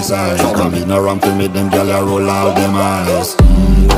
size Come in around to me, them gyal roll out them eyes. mm,